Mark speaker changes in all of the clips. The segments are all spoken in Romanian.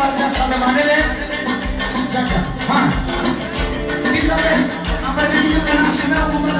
Speaker 1: Παρδιάσαμε μανέλε. Τσάκια. Μα. Τι θα λες, απαιτείται ένα σημείο που με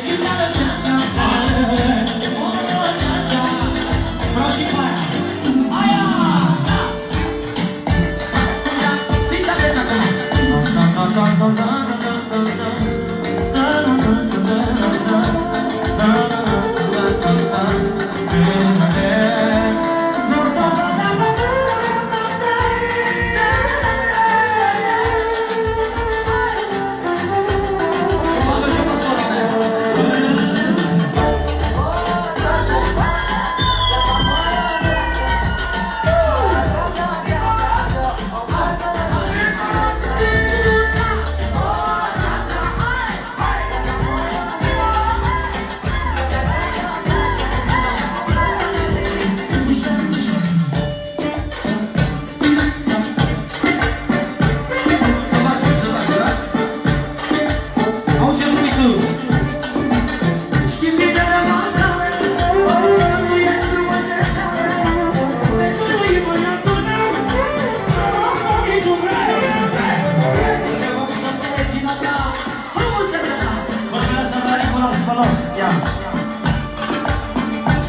Speaker 1: Another. melody.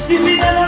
Speaker 1: Si mi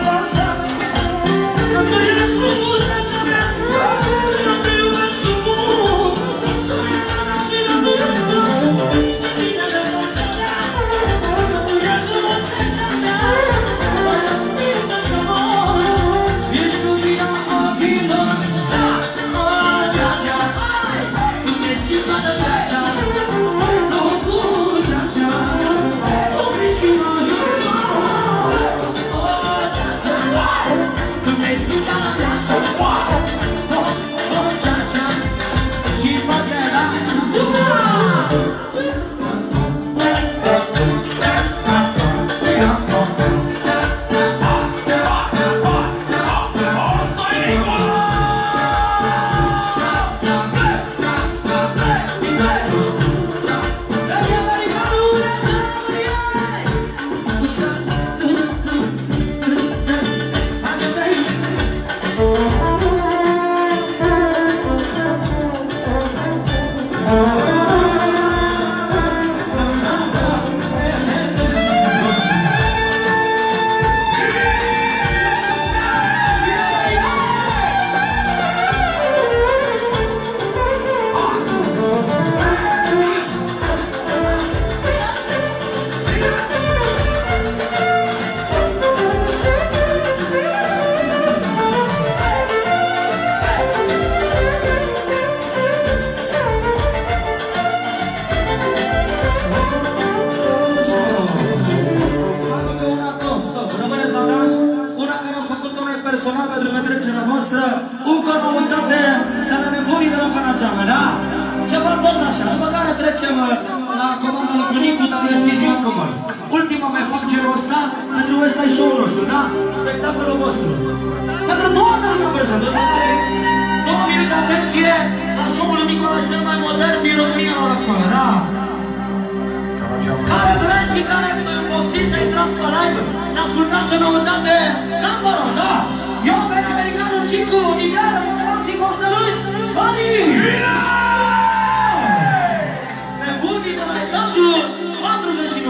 Speaker 1: personal pentru petrecerea voastră, încă o noutate de la nebunii de la Panageamă, da? Ceva tot așa, după care trecem la comanda lui Bunicu, dar nu știți eu cum Ultima mai fac genul ăsta, pentru ăsta e show-ul nostru, da? Spectacolul vostru. Pentru toată lumea prezentă, care două minute atenție la show-ul lui Nicolae cel mai modern din România la actuală, da? Care vreți și care poftiți să intrați pe live, să ascultați o noutate, da, vă rog, da? Eu, pe americanul Cicu, Niviară, Montevasi, Costa Luis, Bani! Pe bunii de la etajul 49,